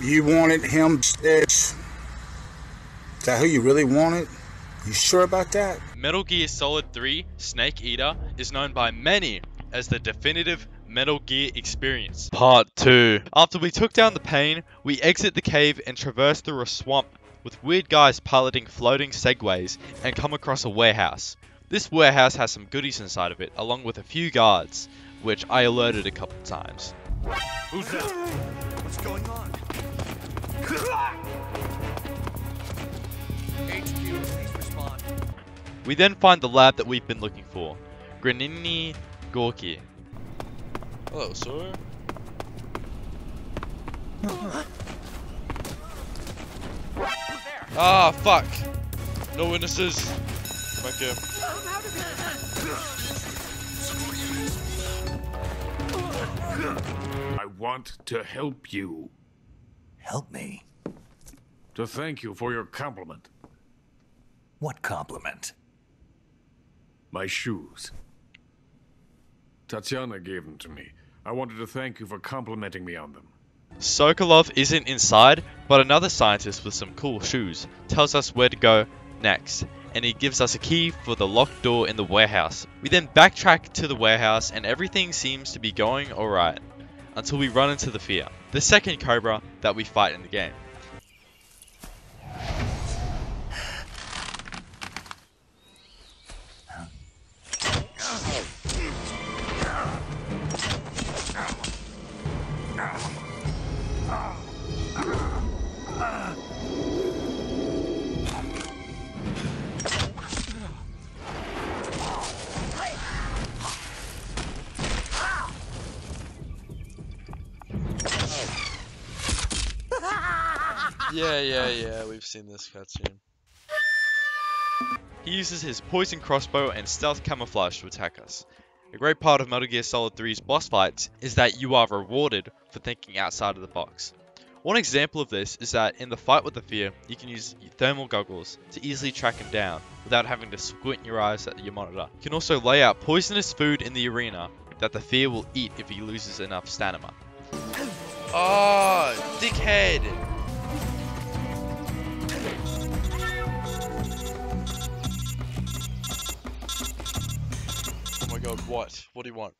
You wanted him. Is that who you really wanted? You sure about that? Metal Gear Solid 3 Snake Eater is known by many as the definitive Metal Gear experience. Part 2. After we took down the pain, we exit the cave and traverse through a swamp with weird guys piloting floating segways and come across a warehouse. This warehouse has some goodies inside of it, along with a few guards, which I alerted a couple times. Who's that? What's going on? HQ, please respond. We then find the lab that we've been looking for, Graniny Gorki. Hello, sir. Ah, fuck. No witnesses. Thank you. I want to help you. Help me. To thank you for your compliment. What compliment? My shoes. Tatiana gave them to me. I wanted to thank you for complimenting me on them. Sokolov isn't inside, but another scientist with some cool shoes tells us where to go next, and he gives us a key for the locked door in the warehouse. We then backtrack to the warehouse and everything seems to be going alright, until we run into the fear, the second Cobra that we fight in the game. Seen this cutscene. He uses his poison crossbow and stealth camouflage to attack us. A great part of Metal Gear Solid 3's boss fights is that you are rewarded for thinking outside of the box. One example of this is that in the fight with the Fear, you can use thermal goggles to easily track him down without having to squint your eyes at your monitor. You can also lay out poisonous food in the arena that the Fear will eat if he loses enough stamina. Oh, dickhead! God, what? What do you want?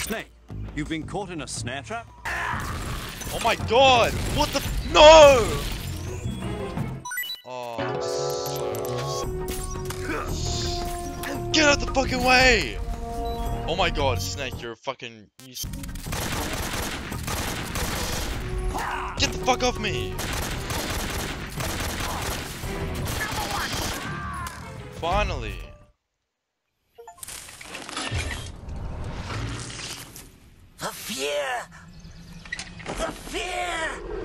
Snake, you've been caught in a snare trap? Oh my god! What the? No! Oh, so... Get out the fucking way! Oh my god, Snake, you're a fucking. You... Get the fuck off me! Finally! The fear!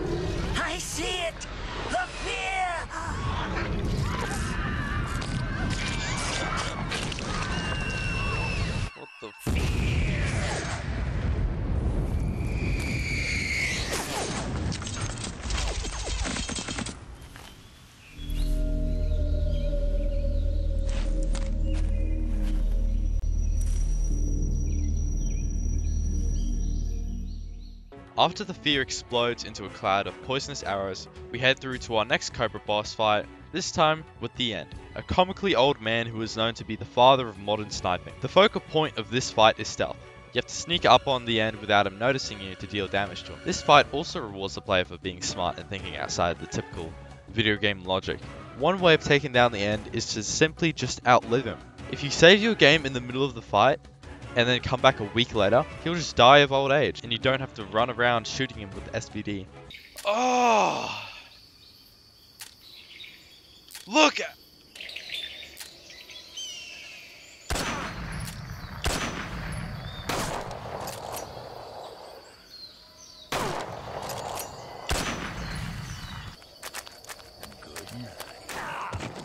After the fear explodes into a cloud of poisonous arrows, we head through to our next Cobra boss fight, this time with the End, a comically old man who is known to be the father of modern sniping. The focal point of this fight is stealth. You have to sneak up on the End without him noticing you to deal damage to him. This fight also rewards the player for being smart and thinking outside the typical video game logic. One way of taking down the End is to simply just outlive him. If you save your game in the middle of the fight, and then come back a week later, he'll just die of old age, and you don't have to run around shooting him with SVD. Oh! Look! at-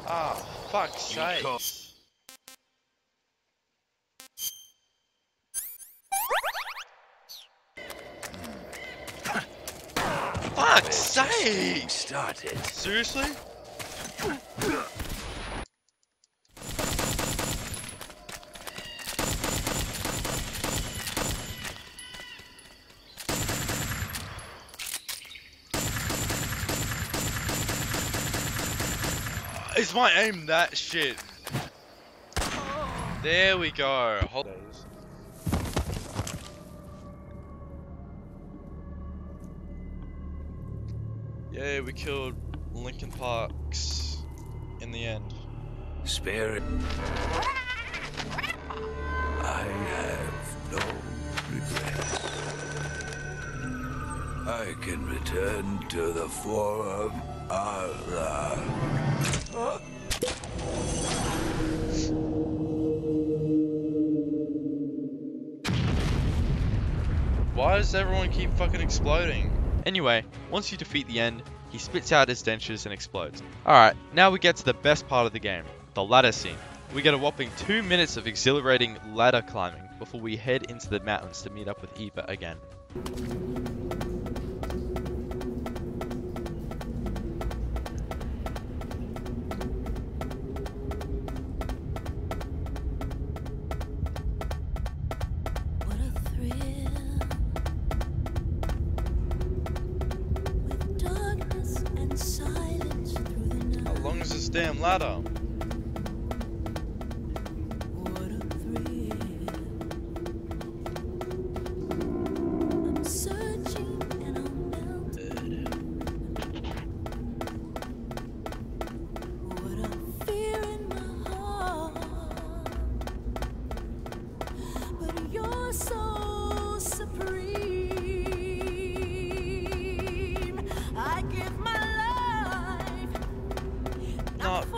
Ah, fuck's sake. started. Seriously? Is my aim that shit? There we go. Hold Yeah, we killed Lincoln Parks in the end. Spirit. I have no regrets. I can return to the form Allah. Why does everyone keep fucking exploding? Anyway, once you defeat the end, he spits out his dentures and explodes. Alright, now we get to the best part of the game, the ladder scene. We get a whopping 2 minutes of exhilarating ladder climbing before we head into the mountains to meet up with Eva again. Is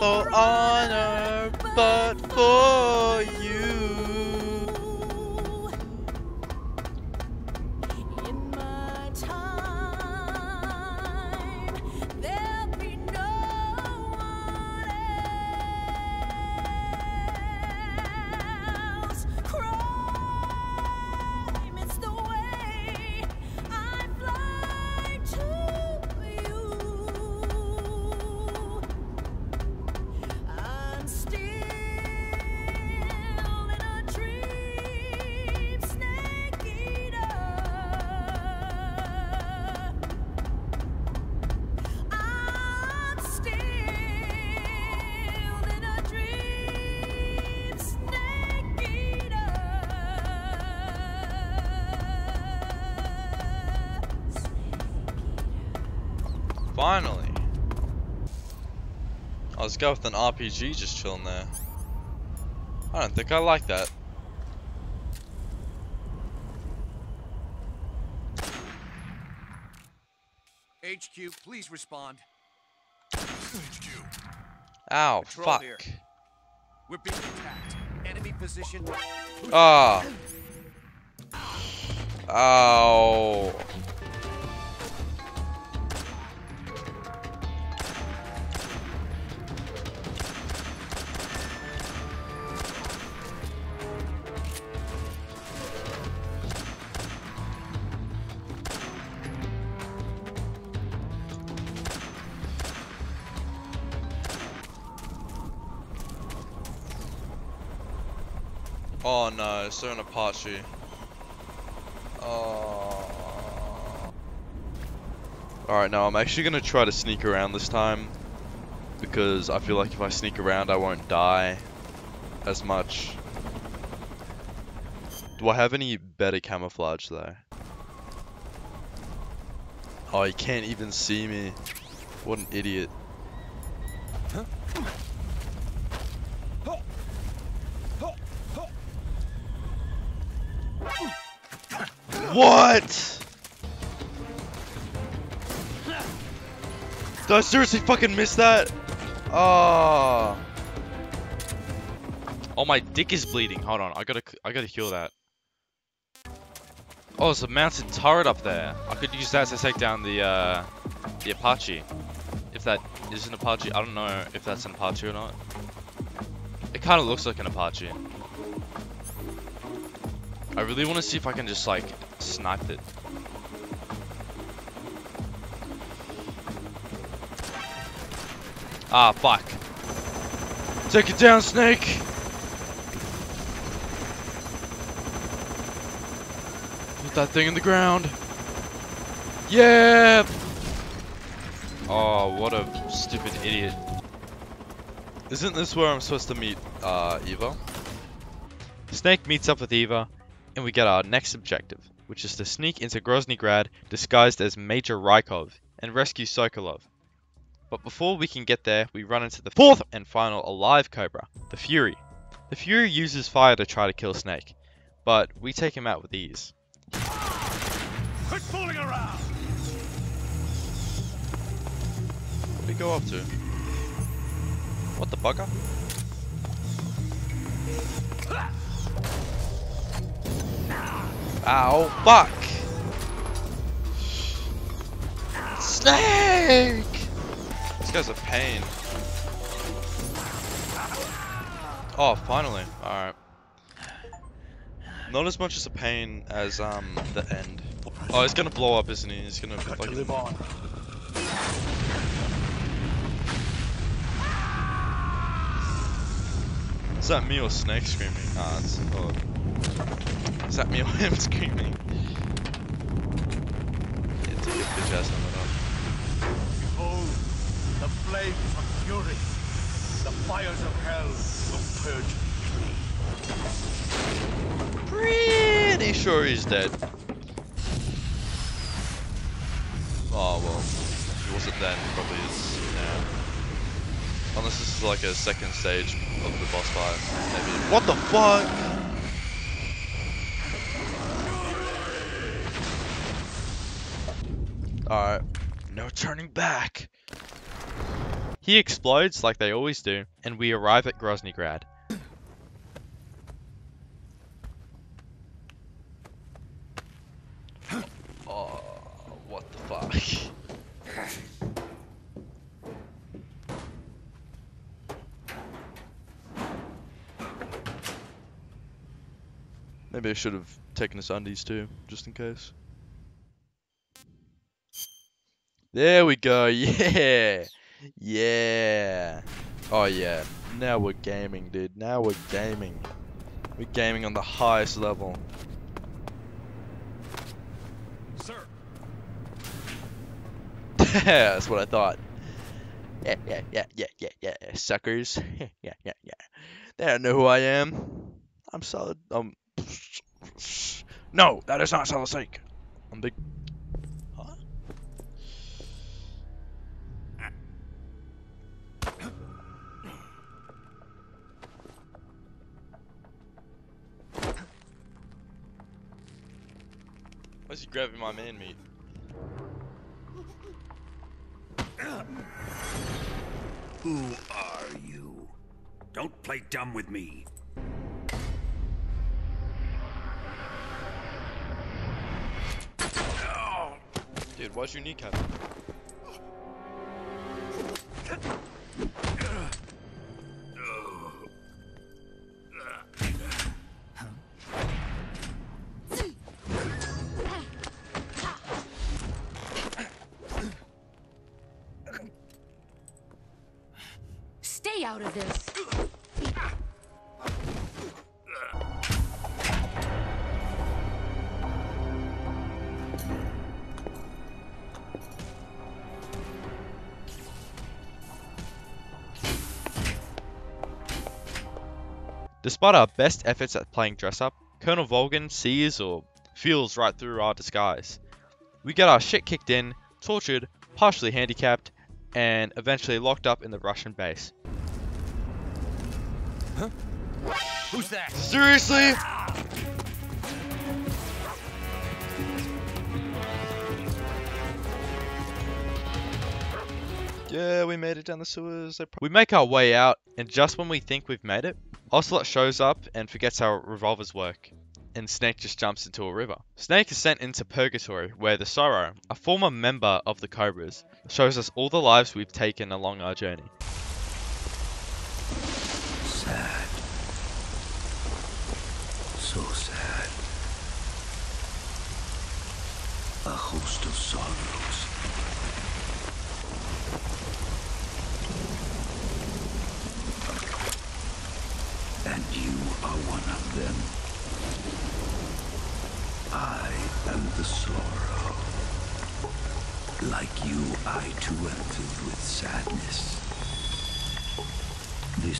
Not honor, Finally. I was go with an RPG just chilling there. I don't think I like that. HQ, please respond. Ow, Patrol fuck. here. We're being attacked. Enemy position. Ah. Ow. Oh no, it's an Apache. Oh. Alright, now I'm actually gonna try to sneak around this time. Because I feel like if I sneak around, I won't die as much. Do I have any better camouflage though? Oh, he can't even see me. What an idiot. What? Did I seriously fucking miss that? Oh. Oh, my dick is bleeding. Hold on, I gotta, I gotta heal that. Oh, there's a mounted turret up there. I could use that to take down the, uh, the Apache. If that is an Apache, I don't know if that's an Apache or not. It kind of looks like an Apache. I really want to see if I can just like snipe it. Ah, fuck. Take it down, Snake! Put that thing in the ground. Yeah! Oh, what a stupid idiot. Isn't this where I'm supposed to meet uh, Eva? Snake meets up with Eva, and we get our next objective, which is to sneak into Groznygrad disguised as Major Rykov and rescue Sokolov. But before we can get there, we run into the fourth and final alive Cobra, the Fury. The Fury uses fire to try to kill Snake, but we take him out with ease. Quit fooling around! What did he go up to? What the bugger? Ah! Ow, fuck! Snake! This guy's a pain. Oh, finally. Alright. Not as much as a pain as um the end. Oh, he's gonna blow up, isn't he? He's gonna Got to live on. Is that me or Snake screaming? Ah, it's, oh. Is that me or him screaming? Take a bitch ass helmet off. Behold, the flames of fury, the fires of hell will purge me. Pretty sure he's dead. Oh well, if he wasn't then, he probably is now. Unless this is like a second stage of the boss fight, maybe. What the fuck? Alright, no turning back. He explodes like they always do, and we arrive at Groznygrad. Oh, what the fuck? Maybe I should have taken his undies too, just in case. There we go, yeah! Yeah! Oh yeah, now we're gaming, dude. Now we're gaming. We're gaming on the highest level. Sir, That's what I thought. Yeah, yeah, yeah, yeah, yeah, yeah, suckers. yeah, yeah, yeah. They don't know who I am. I'm solid. Um. No, that is not Solid Snake. I'm big. Why's he grabbing my man meat? who are you? Don't play dumb with me. Dude, why's your kneecap? Stay Despite our best efforts at playing dress up, Colonel Volgin sees or feels right through our disguise. We get our shit kicked in, tortured, partially handicapped, and eventually locked up in the Russian base. Huh? Who's that? Seriously? Yeah, we made it down the sewers. We make our way out, and just when we think we've made it, Ocelot shows up and forgets how revolvers work. And Snake just jumps into a river. Snake is sent into Purgatory, where the Sorrow, a former member of the Cobras, shows us all the lives we've taken along our journey. Sad. So sad. A host of sorrows. And you are one of them. I am the sorrow. Like you, I too am filled with sadness.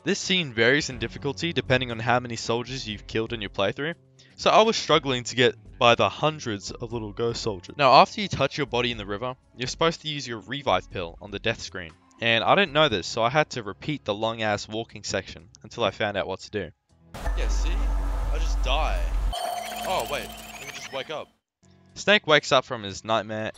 This scene varies in difficulty depending on how many soldiers you've killed in your playthrough, so I was struggling to get by the hundreds of little ghost soldiers. Now after you touch your body in the river, you're supposed to use your revive pill on the death screen, and I didn't know this so I had to repeat the long ass walking section until I found out what to do. Yeah, see? I just die. Oh wait, let me just wake up. Snake wakes up from his nightmare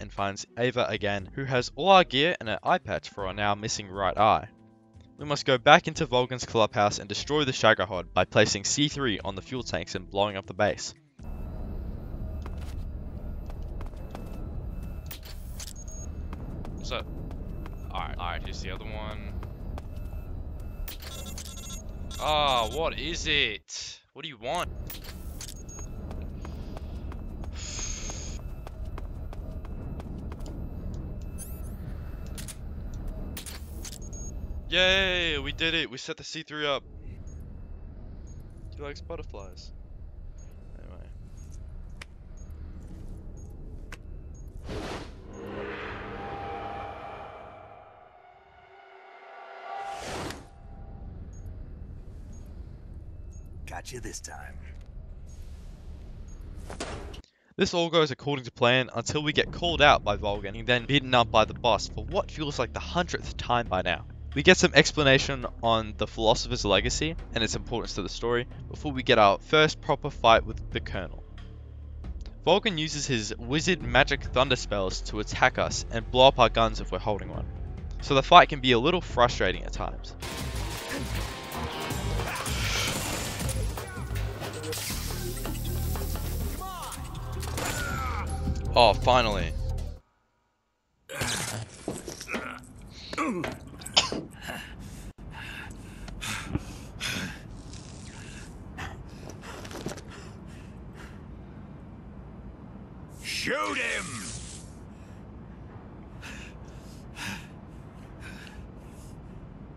and finds Ava again, who has all our gear and an eye patch for our now missing right eye. We must go back into Volgin's clubhouse and destroy the Shagohod by placing C3 on the fuel tanks and blowing up the base. Up? Alright, alright, here's the other one. Ah, what is it? What do you want? Yay, we did it. We set the C3 up. He likes butterflies. You this time. This all goes according to plan until we get called out by Volgin and then beaten up by the boss for what feels like the hundredth time by now. We get some explanation on the Philosopher's legacy and its importance to the story before we get our first proper fight with the Colonel. Volgan uses his wizard magic thunder spells to attack us and blow up our guns if we're holding one. So the fight can be a little frustrating at times. Oh, finally. Shoot him!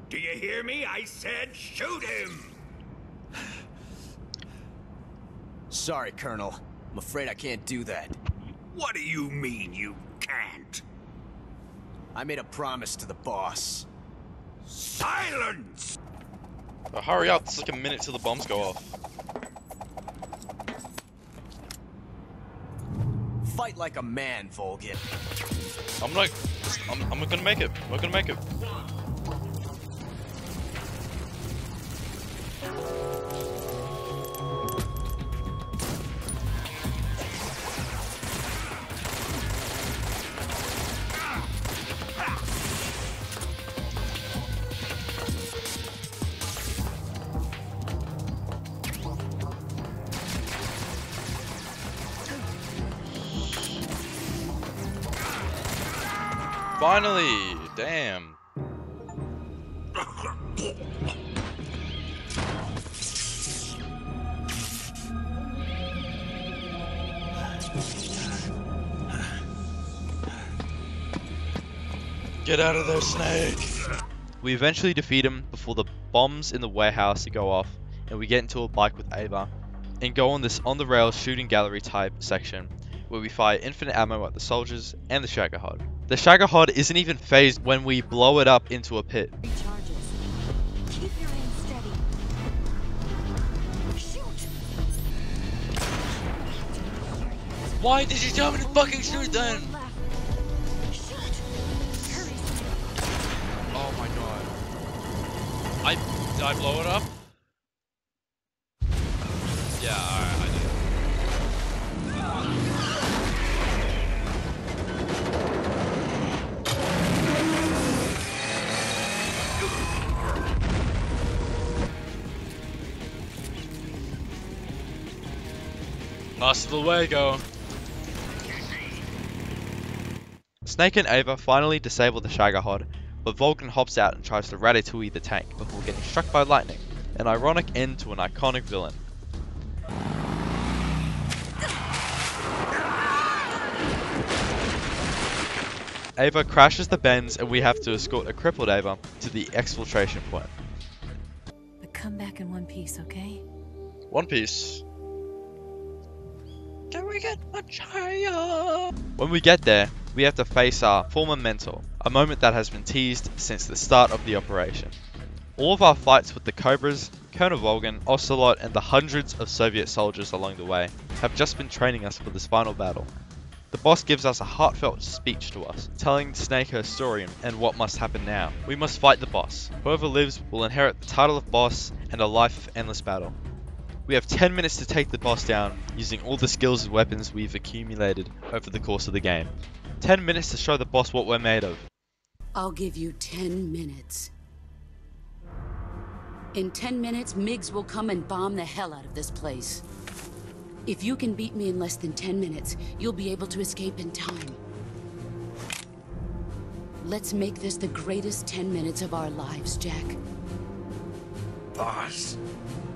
Do you hear me? I said shoot him! Sorry, Colonel. I'm afraid I can't do that. What do you mean you can't? I made a promise to the boss. Silence! Oh, hurry up, it's like a minute till the bombs go off. Fight like a man, Volgin. I'm like, I'm, I'm gonna make it. We're gonna make it. Finally! Damn. Get out of there, Snake! We eventually defeat him before the bombs in the warehouse go off, and we get into a bike with Ava, and go on this on-the-rails shooting gallery type section, where we fire infinite ammo at the soldiers and the Shagohod. The Shagohod isn't even phased when we blow it up into a pit. Why did you tell me to fucking shoot then? Oh my god. I did I blow it up? Yeah, alright, Hasta luego. Snake and Ava finally disable the Shagohod, but Volgin hops out and tries to ratatouille the tank before getting struck by lightning, an ironic end to an iconic villain. Ava crashes the bends and we have to escort a crippled Ava to the exfiltration point. But come back in one piece, okay? One Piece. Can we get much higher? When we get there, we have to face our former mentor, a moment that has been teased since the start of the operation. All of our fights with the Cobras, Colonel Volgin, Ocelot, and the hundreds of Soviet soldiers along the way have just been training us for this final battle. The boss gives us a heartfelt speech to us, telling Snake her story and what must happen now. We must fight the boss. Whoever lives will inherit the title of boss and a life of endless battle. We have 10 minutes to take the boss down using all the skills and weapons we've accumulated over the course of the game. 10 minutes to show the boss what we're made of. I'll give you 10 minutes. In 10 minutes, Migs will come and bomb the hell out of this place. If you can beat me in less than 10 minutes, you'll be able to escape in time. Let's make this the greatest 10 minutes of our lives, Jack. Boss.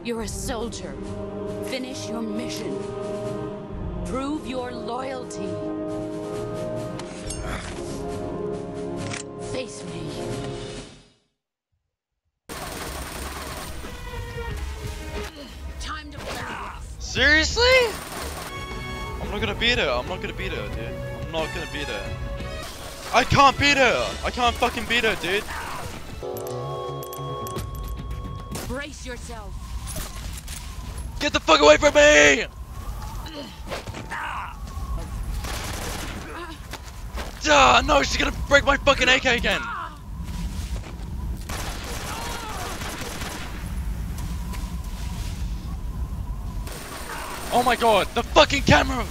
You're a soldier. Finish your mission. Prove your loyalty. Face me. Time to play. Seriously? I'm not gonna beat her. I'm not gonna beat her, dude. I'm not gonna beat her. I can't beat her. I can't fucking beat her, dude. Brace yourself. Get the fuck away from me! Ah, no, she's gonna break my fucking AK again. Oh my god, the fucking camera!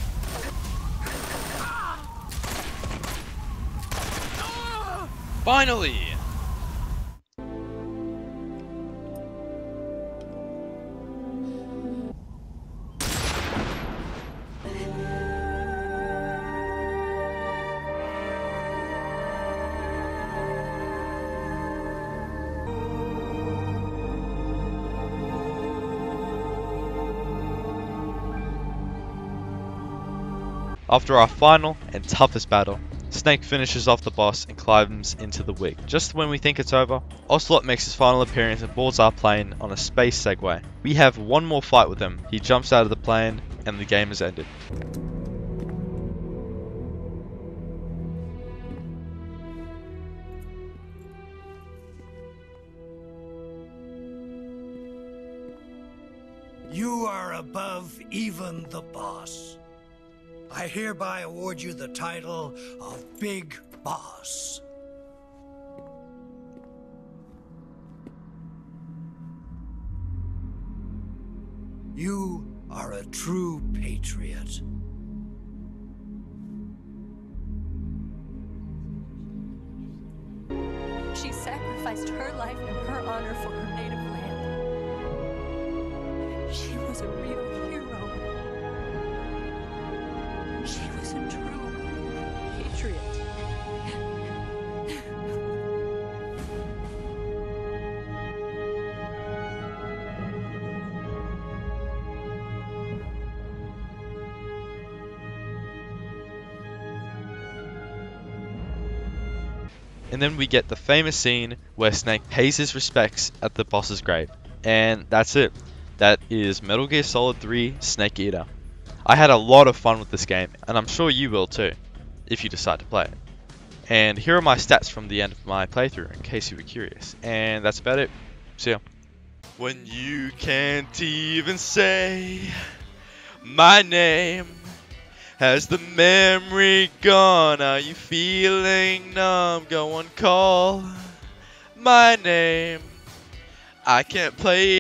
Finally! After our final and toughest battle, Snake finishes off the boss and climbs into the wig. Just when we think it's over, Ocelot makes his final appearance and boards our plane on a space Segway. We have one more fight with him, he jumps out of the plane, and the game is ended. You are above even the boss. I hereby award you the title of Big Boss. You are a true patriot. She sacrificed her life and her honor for her And then we get the famous scene where Snake pays his respects at the boss's grave. And that's it. That is Metal Gear Solid 3 Snake Eater. I had a lot of fun with this game, and I'm sure you will too, if you decide to play it. And here are my stats from the end of my playthrough, in case you were curious. And that's about it. See ya. When you can't even say my name, has the memory gone? Are you feeling numb? Go and call my name. I can't play